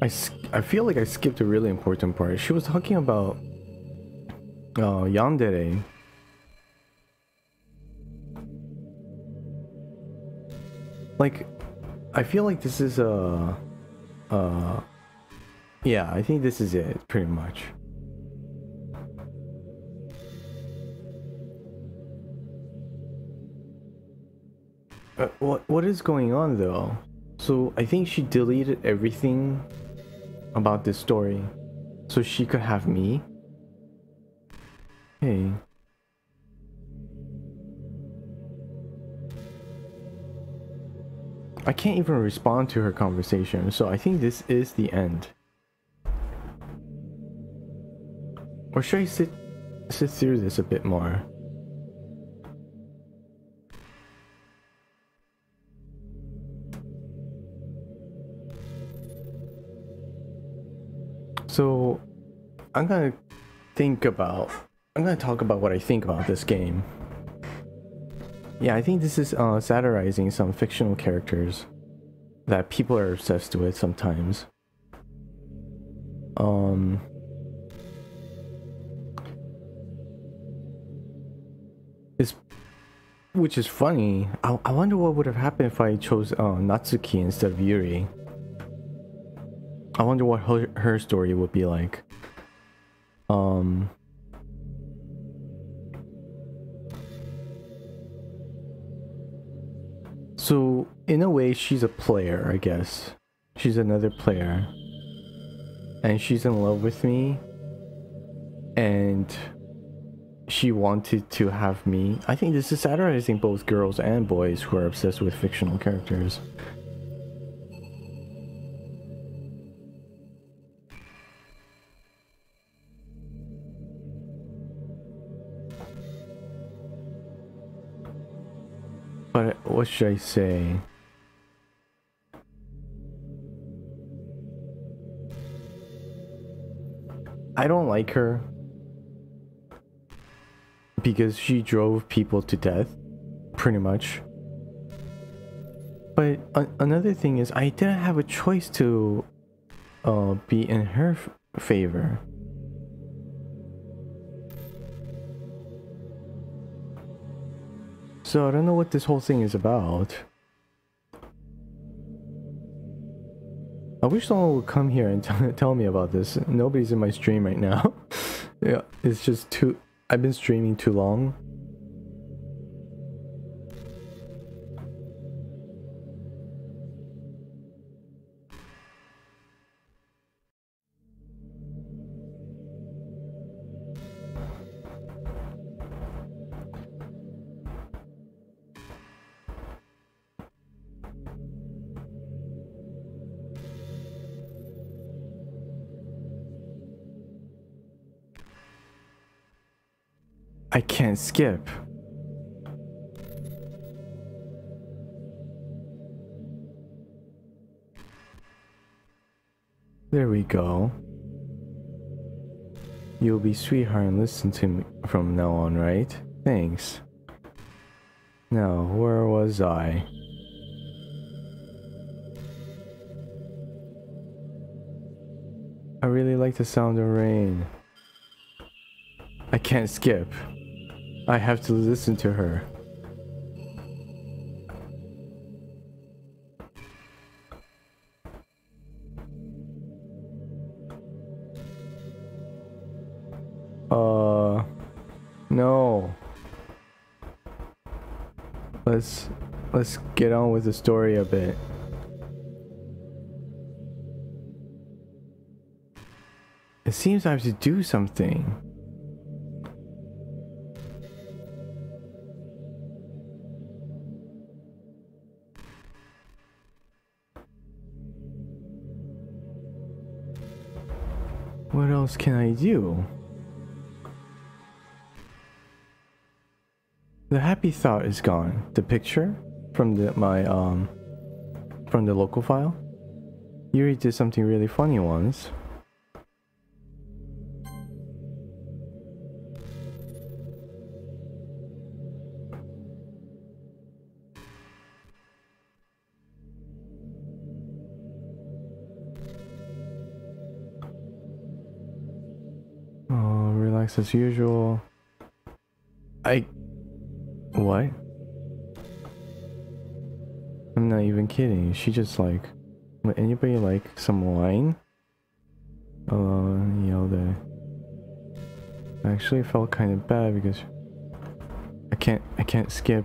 I, I feel like I skipped a really important part. She was talking about uh, Yandere. Like, I feel like this is a, uh, yeah, I think this is it, pretty much. Uh, what what is going on though? So I think she deleted everything about this story so she could have me. Hey. I can't even respond to her conversation, so I think this is the end. Or should I sit sit through this a bit more? So, I'm gonna think about, I'm gonna talk about what I think about this game. Yeah, I think this is uh, satirizing some fictional characters that people are obsessed with sometimes. Um, it's, which is funny. I, I wonder what would have happened if I chose uh, Natsuki instead of Yuri. I wonder what her, her story would be like. Um... So, in a way, she's a player, I guess. She's another player. And she's in love with me. And she wanted to have me. I think this is satirizing both girls and boys who are obsessed with fictional characters. What should I say? I don't like her because she drove people to death, pretty much. But another thing is, I didn't have a choice to uh, be in her favor. So I don't know what this whole thing is about. I wish someone would come here and tell me about this. Nobody's in my stream right now. yeah, it's just too... I've been streaming too long. Can't skip. There we go. You'll be sweetheart and listen to me from now on, right? Thanks. Now, where was I? I really like the sound of rain. I can't skip. I have to listen to her. Uh, no. Let's let's get on with the story a bit. It seems I have to do something. Else can I do? The happy thought is gone. The picture from the my um from the local file. Yuri did something really funny once. As usual. I... What? I'm not even kidding. She just like... Would anybody like some wine? Uh, yelled. I actually felt kind of bad because I can't I can't skip.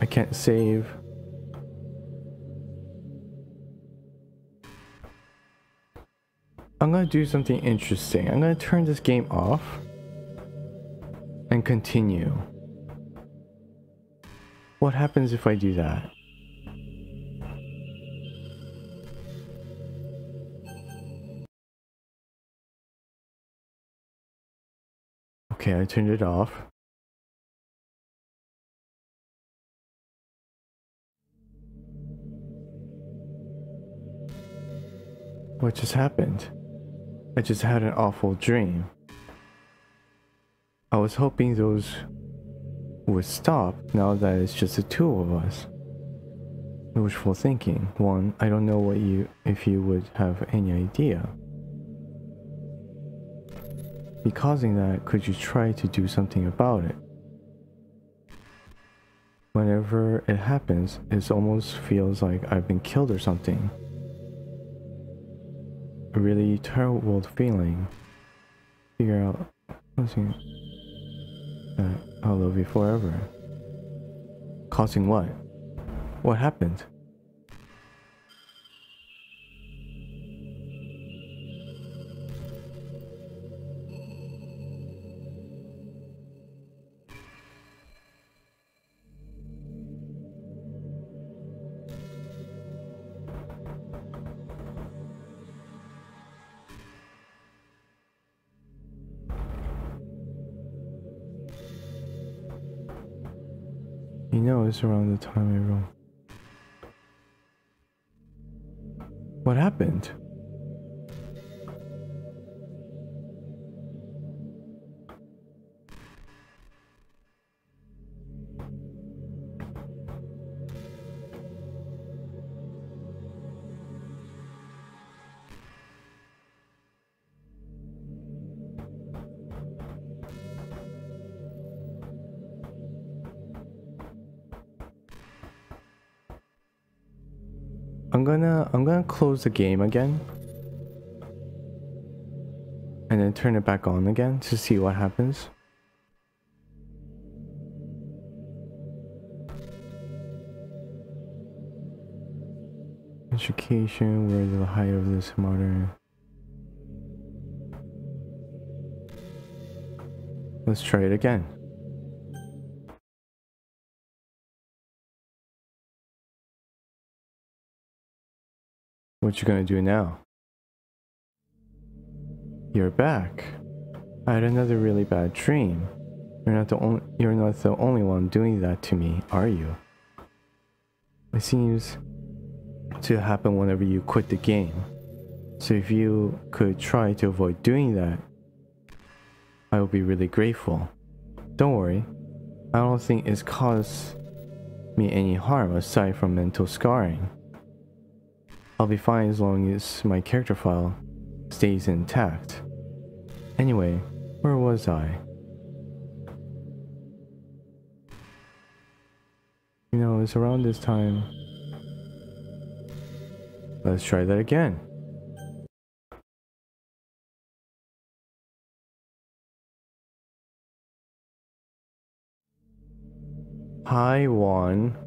I can't save. I'm gonna do something interesting. I'm gonna turn this game off and continue. What happens if I do that? Okay, I turned it off. What just happened? I just had an awful dream. I was hoping those would stop now that it's just the two of us. Wishful thinking. Won, I don't know what you if you would have any idea be causing that, could you try to do something about it? Whenever it happens, it almost feels like I've been killed or something. A really terrible feeling. Figure out something that uh, I'll love you forever. Causing what? What happened? It's around the time I wrote. What happened? I'm gonna I'm gonna close the game again and then turn it back on again to see what happens. Education, where the height of this modern Let's try it again. What you gonna do now? You're back. I had another really bad dream. You're not the only you're not the only one doing that to me, are you? It seems to happen whenever you quit the game. So if you could try to avoid doing that, I would be really grateful. Don't worry, I don't think it's caused me any harm aside from mental scarring. I'll be fine as long as my character file stays intact. Anyway, where was I? You know, it's around this time. Let's try that again. Hi, Won.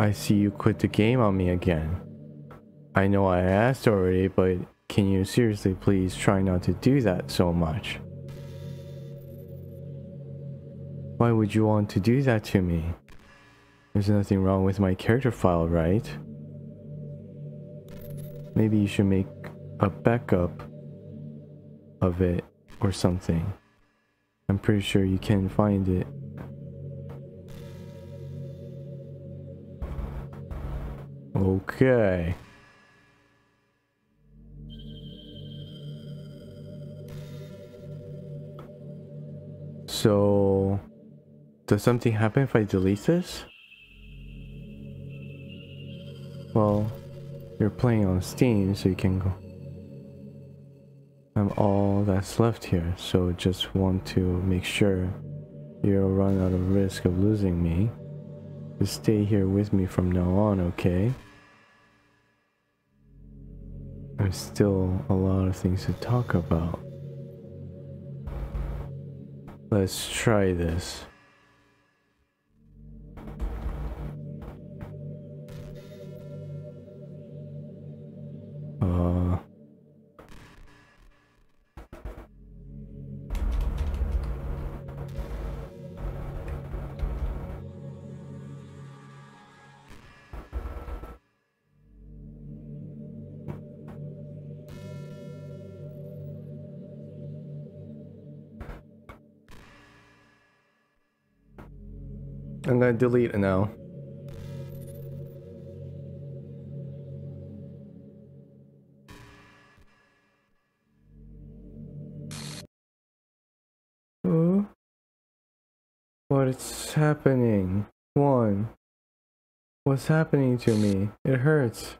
I see you quit the game on me again. I know I asked already, but can you seriously please try not to do that so much? Why would you want to do that to me? There's nothing wrong with my character file, right? Maybe you should make a backup of it or something. I'm pretty sure you can find it Okay. So, does something happen if I delete this? Well, You're playing on Steam, so you can go. I'm all that's left here, so just want to make sure you'll run out of risk of losing me. Just stay here with me from now on, okay? There's still a lot of things to talk about. Let's try this. Delete it now. What's happening? Won. What's happening to me? It hurts.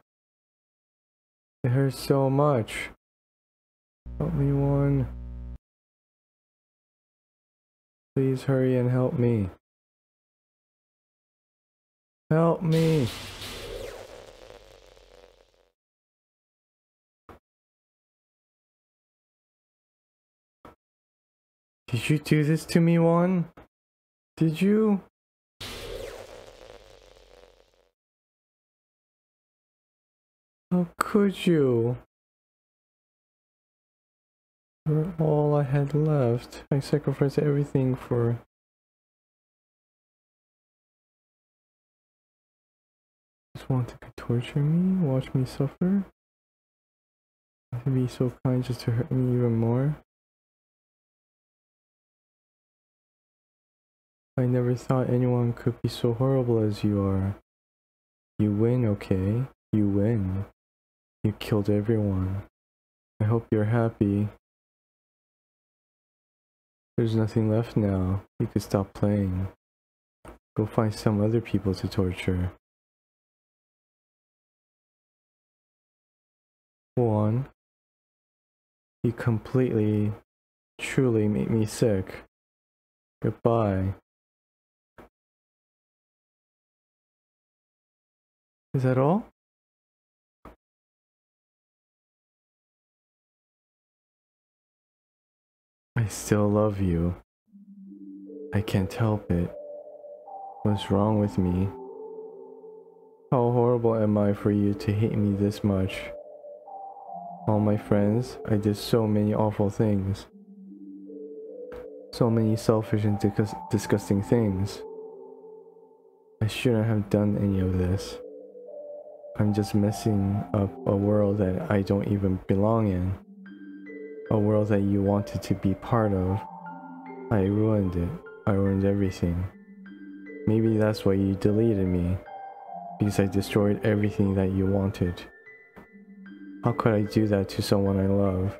It hurts so much. Help me, Won. Please hurry and help me. Help me. Did you do this to me, Won? Did you? How could you? You're all I had left. I sacrificed everything for want to torture me, watch me suffer. To be so kind just to hurt me even more. I never thought anyone could be so horrible as you are. You win, okay? You win. You killed everyone. I hope you're happy. There's nothing left now. You could stop playing. Go find some other people to torture. Won, you completely, truly make me sick. Goodbye. Is that all? I still love you. I can't help it. What's wrong with me? How horrible am I for you to hate me this much? All my friends, I did so many awful things. So many selfish and disgusting things. I shouldn't have done any of this. I'm just messing up a world that I don't even belong in. A world that you wanted to be part of. I ruined it. I ruined everything. Maybe that's why you deleted me. Because I destroyed everything that you wanted. How could I do that to someone I love?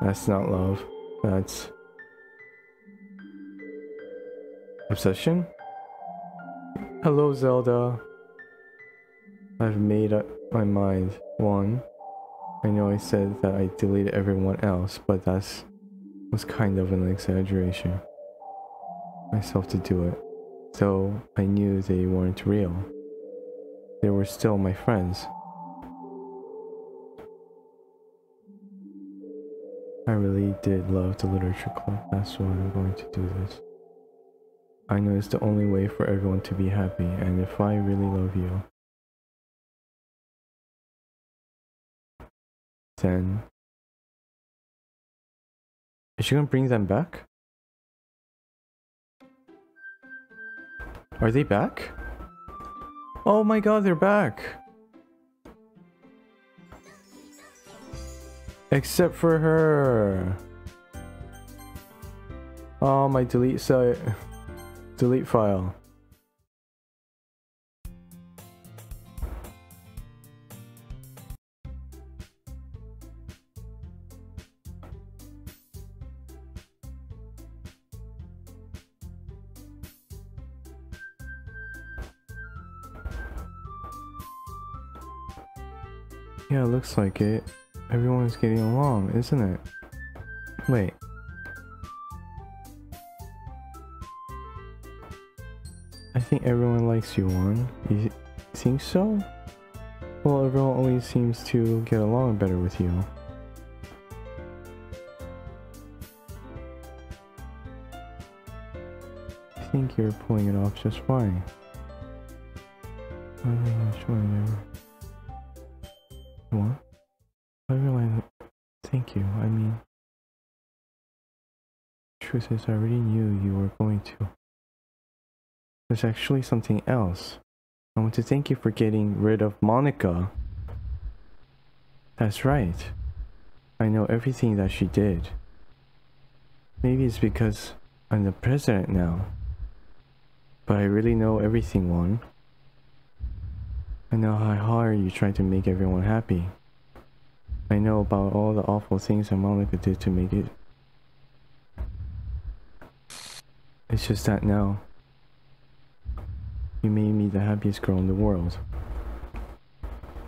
That's not love. That's... Obsession? Hello, Zelda. I've made up my mind. Won, I know I said that I deleted everyone else, but that was kind of an exaggeration. Myself to do it. So I knew they weren't real. They were still my friends. I really did love the literature club. That's why I'm going to do this. I know it's the only way for everyone to be happy, and if I really love you, then is she gonna bring them back? Are they back? Oh my god, they're back! Except for her. Oh, my delete site. delete file. Yeah, looks like it. Everyone's getting along, isn't it? Wait. I think everyone likes you, Won. You think so? Well, everyone always seems to get along better with you. I think you're pulling it off just fine. I'm What? I already knew you were going to. There's actually something else. I want to thank you for getting rid of Monika. That's right. I know everything that she did. Maybe it's because I'm the president now. But I really know everything, Won. I know how hard you try to make everyone happy. I know about all the awful things that Monika did to make it. It's just that now, you made me the happiest girl in the world.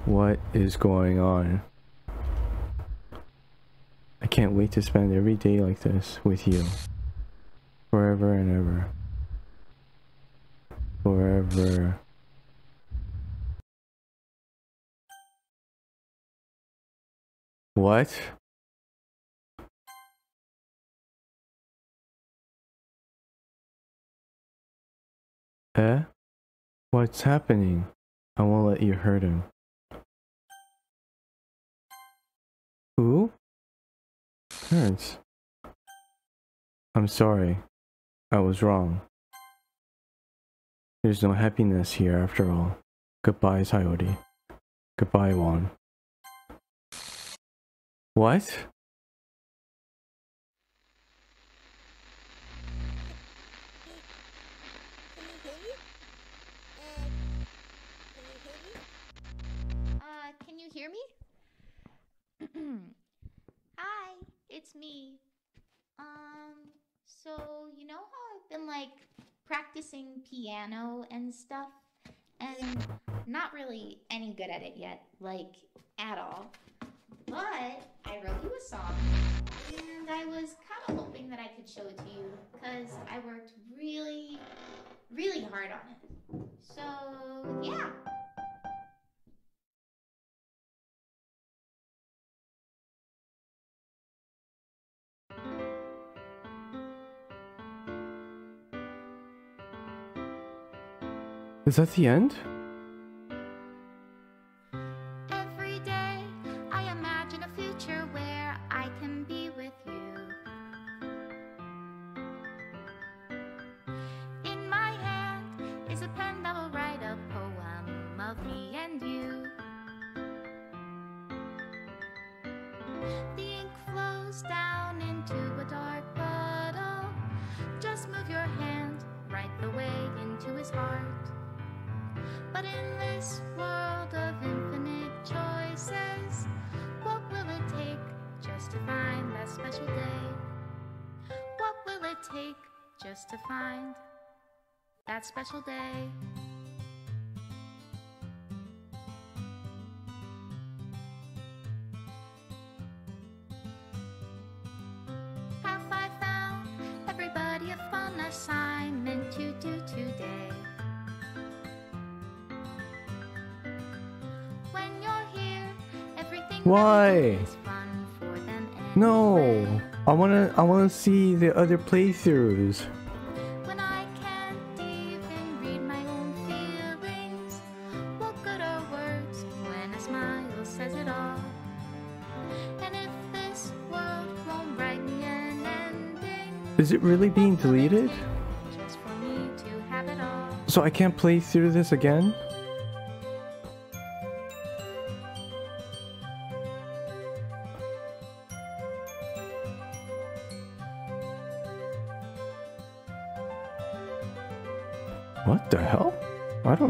What is going on? I can't wait to spend every day like this with you. Forever and ever. Forever. What? Eh? What's happening? I won't let you hurt him. Who? Hurts. I'm sorry. I was wrong. There's no happiness here after all. Goodbye, Sayori. Goodbye, Won. What? It's me. Um, so you know how I've been like practicing piano and stuff? And not really any good at it yet, like at all. But I wrote you a song and I was kind of hoping that I could show it to you because I worked really, really hard on it. So, yeah. Is that the end? To find that special day? What will it take just to find that special day? Have I found everybody a fun assignment to do today? When you're here, everything that we Why? No. I wanna I wanna see the other playthroughs. When I can't even read my own feelings, what good are words when a smile says it all? And if this world won't write me an ending, Is it really being what will it deleted? Just for me to have it all. So I can't play through this again?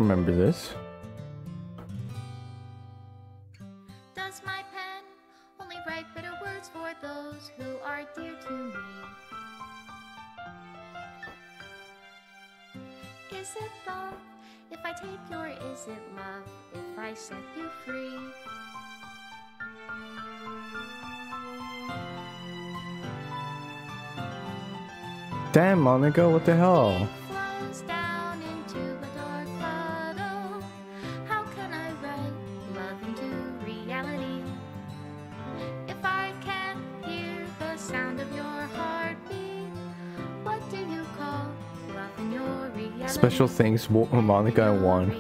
remember this. Does my pen only write words for those who are dear to me? Is it if I take is it love if I set you free? Damn, Monika, what the hell? Special thanks, Mo- Monika and Won.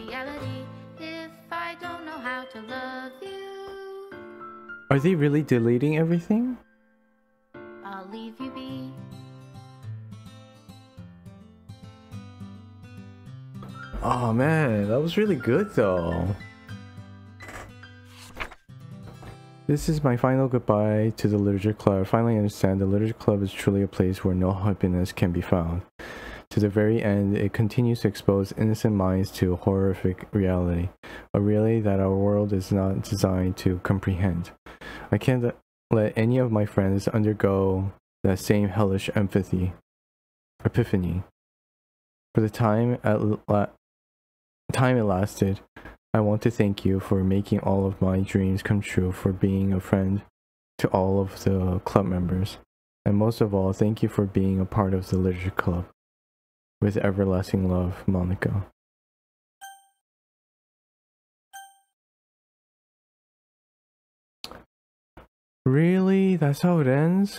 Are they really deleting everything? I'll leave you be. Oh man, that was really good though. This is my final goodbye to the Literature Club. I finally understand the Literature Club is truly a place where no happiness can be found. To the very end, it continues to expose innocent minds to horrific reality, a reality that our world is not designed to comprehend. I can't let any of my friends undergo that same hellish empathy, epiphany. For the time at la- time it lasted, I want to thank you for making all of my dreams come true, for being a friend to all of the club members, and most of all, thank you for being a part of the literature club. With everlasting love, Monika. Really? That's how it ends?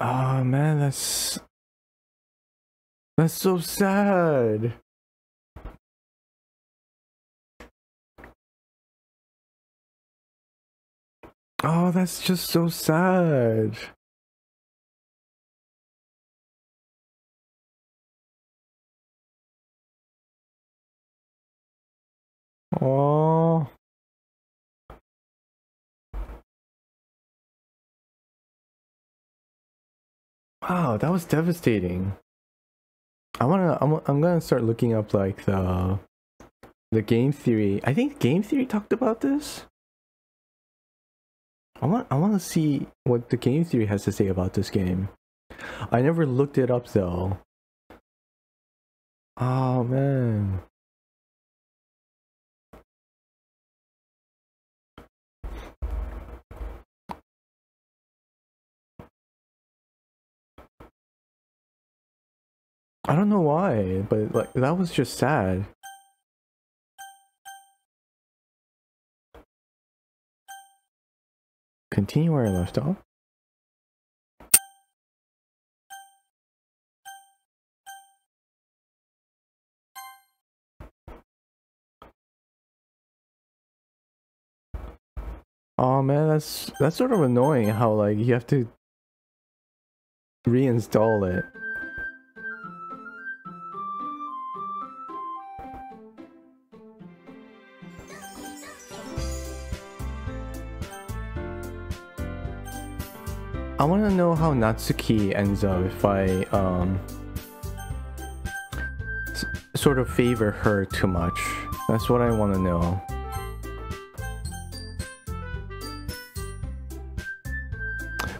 Oh man, that's that's so sad. Oh, that's just so sad. Oh. Wow, that was devastating. I wanna, I'm, I'm gonna start looking up like the, the game theory. I think game theory talked about this. I want, I want to see what the game theory has to say about this game. I never looked it up though. Oh man. I don't know why, but like that was just sad. Continue where I left off. Oh man, that's that's sort of annoying how like you have to reinstall it. I want to know how Natsuki ends up if I um sort of favor her too much. That's what I want to know.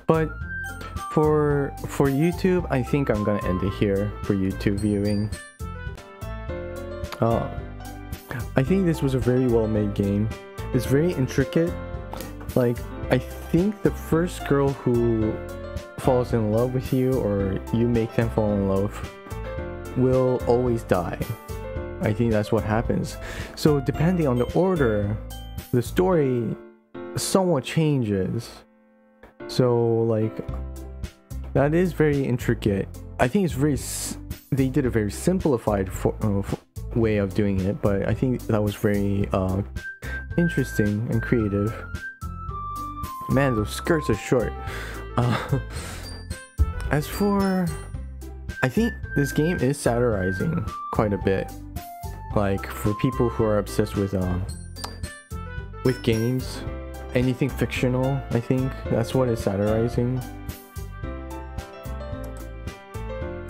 But for for YouTube, I think I'm gonna end it here for YouTube viewing. Uh, I think this was a very well made game. It's very intricate. Like I think the first girl who falls in love with you or you make them fall in love will always die. I think that's what happens. So depending on the order, the story somewhat changes. So like that is very intricate. I think it's very they did a very simplified for, uh, way of doing it, but I think that was very uh, interesting and creative. Man, those skirts are short. Uh, as for, I think this game is satirizing quite a bit. Like for people who are obsessed with um with games, anything fictional. I think that's what it's satirizing.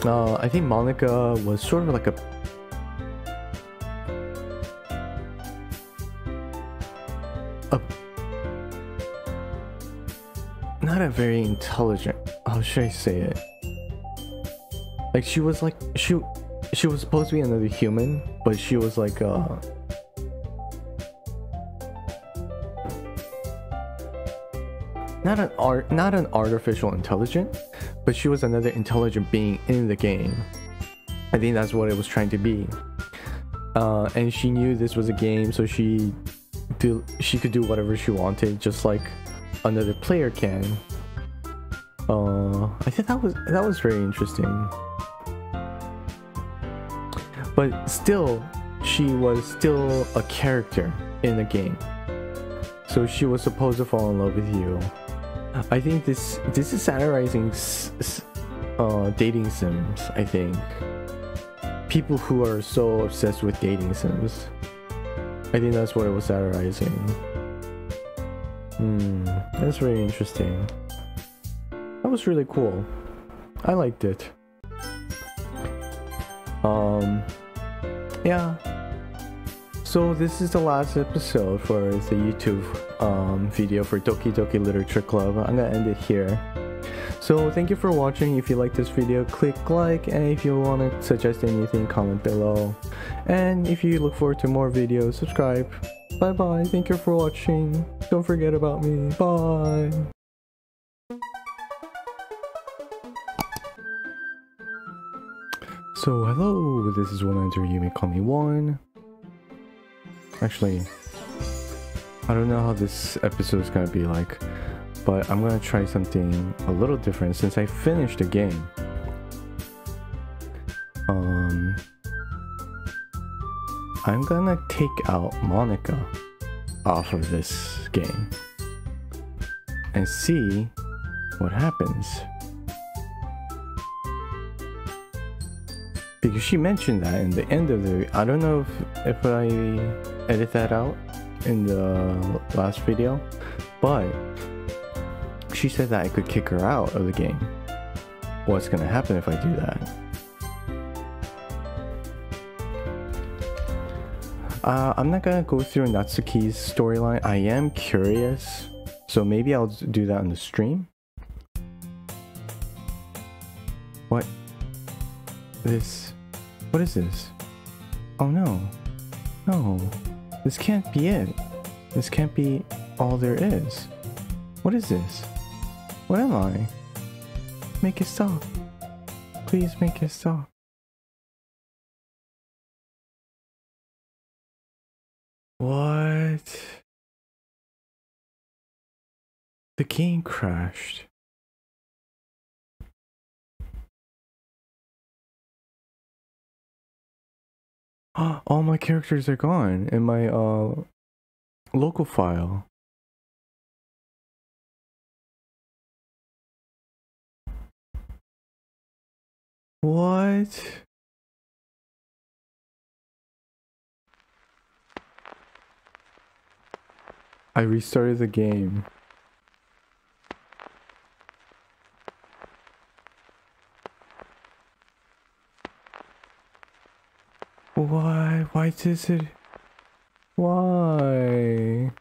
Uh, I think Monika was sort of like a not a very intelligent how should I say it? Like she was like she she was supposed to be another human, but she was like uh not an art not an artificial intelligent, but she was another intelligent being in the game. I think that's what it was trying to be. Uh, and she knew this was a game, so she do she could do whatever she wanted, just like another player can. Uh, I think that was that was very interesting. But still, she was still a character in the game. So she was supposed to fall in love with you. I think this this is satirizing uh, dating sims. I think people who are so obsessed with dating sims. I think that's what it was satirizing. Hmm, that's very interesting. That was really cool. I liked it. Um, yeah. So this is the last episode for the YouTube um, video for Doki Doki Literature Club. I'm gonna end it here. So thank you for watching. If you like this video, click like and if you want to suggest anything, comment below. And if you look forward to more videos, subscribe. Bye bye. Thank you for watching. Don't forget about me. Bye. So hello, this is Won Enter you may call me Won. Actually, I don't know how this episode is gonna be like but I'm gonna try something a little different since I finished the game. Um, I'm gonna take out Monika off of this game and see what happens. Because she mentioned that in the end of the I don't know if, if I edit that out in the last video, but she said that I could kick her out of the game. What's gonna happen if I do that? Uh, I'm not gonna go through Natsuki's storyline. I am curious, so maybe I'll do that on the stream. This? What is this? Oh no. No. This can't be it. This can't be all there is. What is this? What am I? Make it stop. Please make it stop. What? The game crashed. All my characters are gone in my uh local file. What? I restarted the game. Why? Why does it? Why?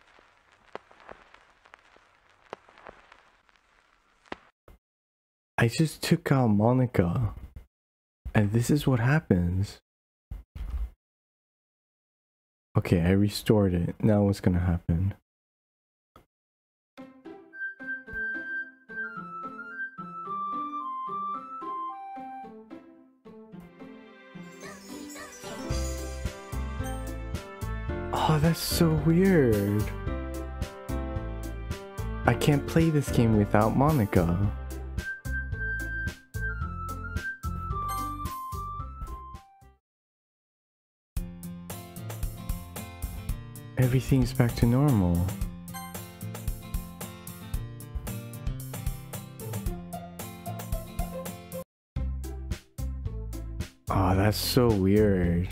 I just took out Monika. And this is what happens. Okay, I restored it. Now what's gonna happen? Oh, that's so weird. I can't play this game without Monika. everything's back to normal. Oh, that's so weird.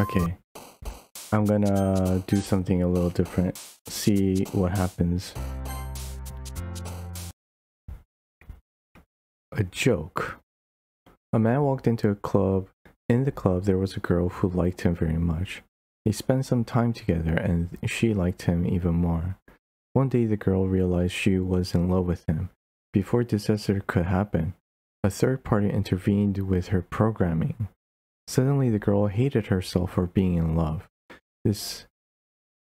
Okay. I'm gonna do something a little different. See what happens. a joke. A man walked into a club. In the club, there was a girl who liked him very much. They spent some time together and she liked him even more. One day the girl realized she was in love with him. Before disaster could happen, a third party intervened with her programming. Suddenly the girl hated herself for being in love. This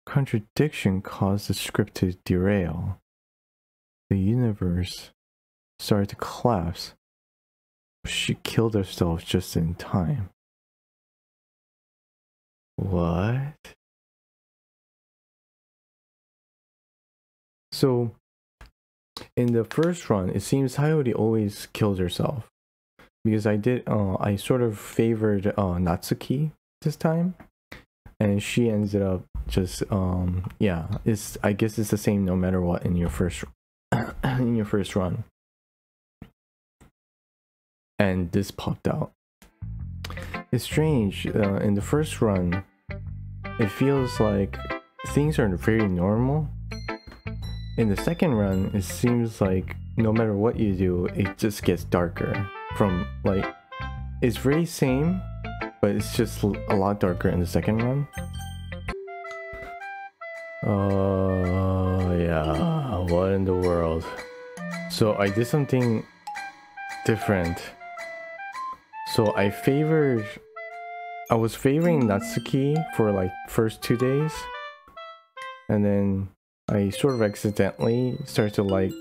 contradiction caused the script to derail. The universe started to collapse. She killed herself just in time. What? So, in the first run, it seems Sayori always kills herself. Because I did, uh, I sort of favored uh, Natsuki this time. And she ended up just, um, yeah, it's, I guess it's the same no matter what in your first, in your first run. And this popped out. It's strange, uh, in the first run, it feels like things are very normal in the second run, it seems like no matter what you do, it just gets darker. From like, it's very same, but it's just a lot darker in the second run. Oh, yeah. What in the world? So I did something different. So I favored... I was favoring Natsuki for like first two days. And then I sort of accidentally started to like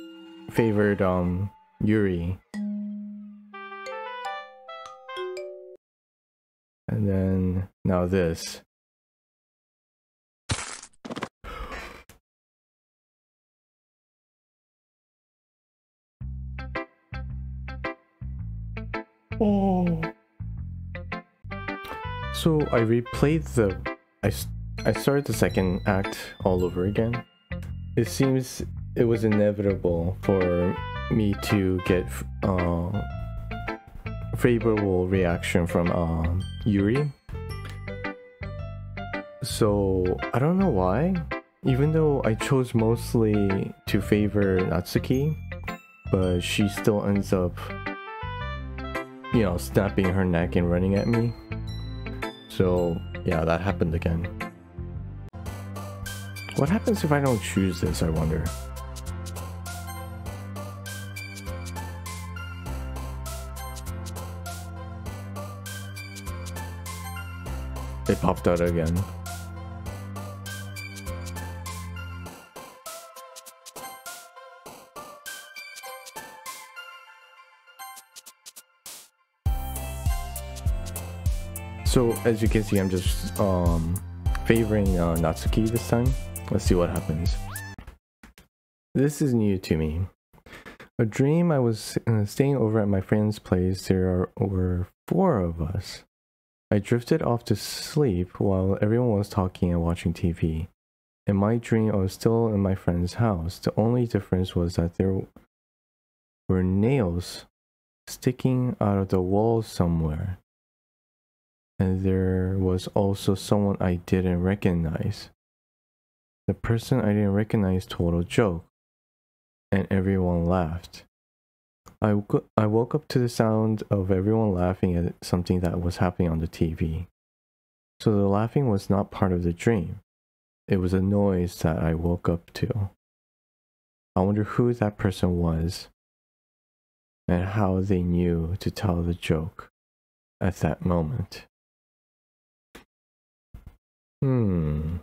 favored um Yuri. And then now this. Oh. So I replayed the I I started the second act all over again it seems it was inevitable for me to get uh, favorable reaction from uh, Yuri. So I don't know why. Even though I chose mostly to favor Natsuki, but she still ends up, you know, snapping her neck and running at me. So yeah, that happened again. What happens if I don't choose this, I wonder? It popped out again. So as you can see, I'm just um, favoring uh, Natsuki this time. Let's see what happens. This is new to me. A dream I was uh, staying over at my friend's place. There are, were four of us. I drifted off to sleep while everyone was talking and watching TV. In my dream, I was still in my friend's house. The only difference was that there were nails sticking out of the wall somewhere. And there was also someone I didn't recognize. The person I didn't recognize told a joke, and everyone laughed. I, I woke up to the sound of everyone laughing at something that was happening on the TV. So the laughing was not part of the dream. It was a noise that I woke up to. I wonder who that person was and how they knew to tell the joke at that moment. Hmm.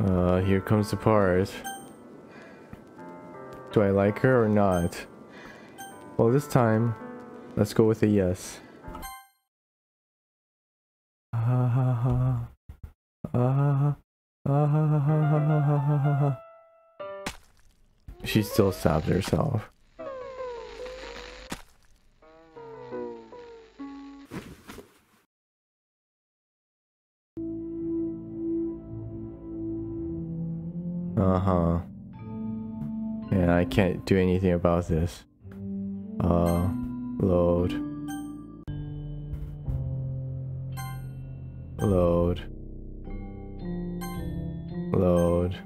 Uh, here comes the part. Do I like her or not? Well, this time, let's go with a yes. She still stabbed herself. Uh-huh. Yeah, I can't do anything about this. Uh, load. Load. Load.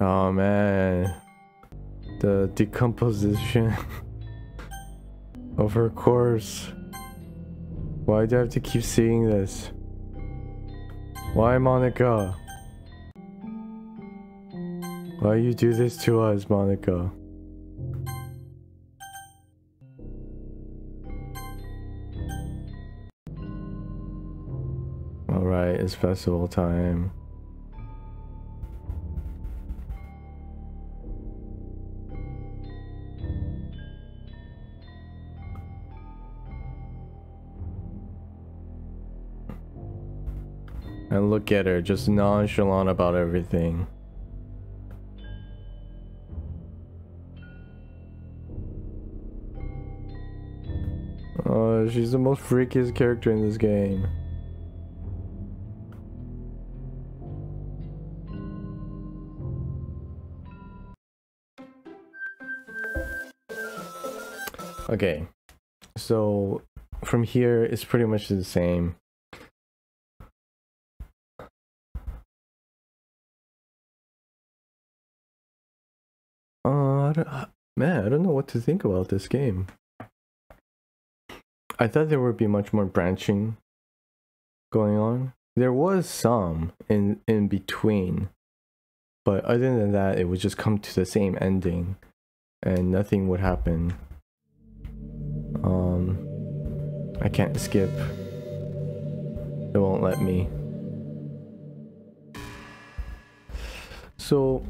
Oh man. The decomposition of her corpse. Why do I have to keep seeing this? Why Monika? Why you do this to us, Monika? It's festival time. And look at her, just nonchalant about everything. Oh, she's the most freakiest character in this game. Okay, so from here it's pretty much the same. Uh, I don't, man, I don't know what to think about this game. I thought there would be much more branching going on. There was some in in between, but other than that, it would just come to the same ending, and nothing would happen. Um, I can't skip. It won't let me. So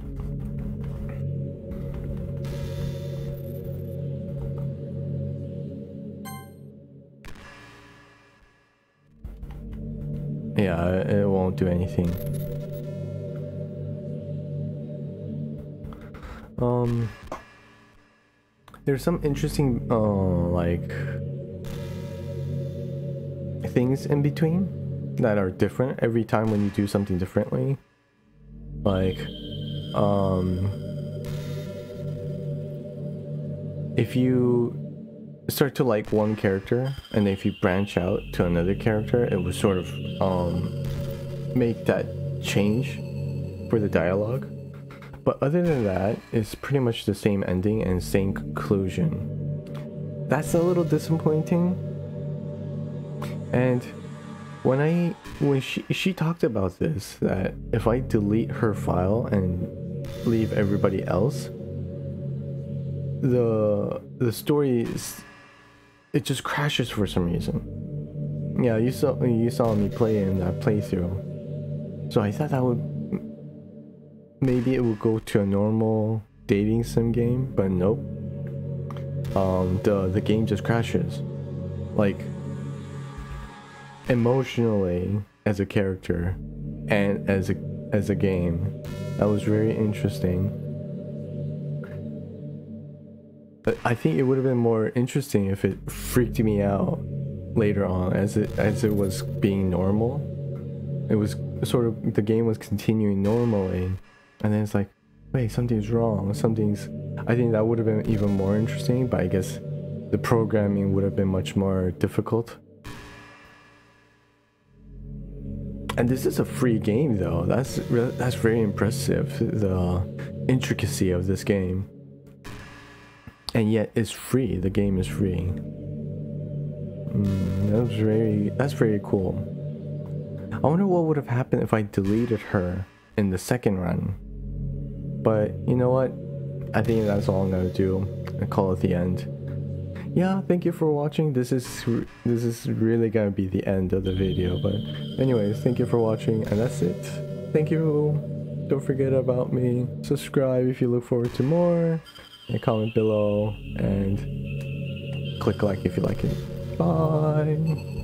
Yeah, it won't do anything. Um, there's some interesting, uh, like, things in between that are different every time when you do something differently. Like, um, if you start to like one character and if you branch out to another character it will sort of um make that change for the dialogue but other than that it's pretty much the same ending and same conclusion that's a little disappointing and when i when she she talked about this that if i delete her file and leave everybody else the the story is it just crashes for some reason. Yeah, you saw you saw me play in that playthrough. So I thought that would maybe it would go to a normal dating sim game, but nope. Um, the the game just crashes, like emotionally as a character and as a as a game. That was very interesting. But I think it would have been more interesting if it freaked me out later on as it as it was being normal. It was sort of the game was continuing normally and then it's like wait something's wrong something's I think that would have been even more interesting but I guess the programming would have been much more difficult. And this is a free game though. That's that's very impressive the intricacy of this game and yet it's free. The game is free. Mm, that's very that's very cool. I wonder what would have happened if I deleted her in the second run. But you know what? I think that's all I'm gonna do. I call it the end. Yeah, thank you for watching. This is this is really gonna be the end of the video. But anyways, thank you for watching, and that's it. Thank you. Don't forget about me. Subscribe if you look forward to more and comment below and click like if you like it. Bye.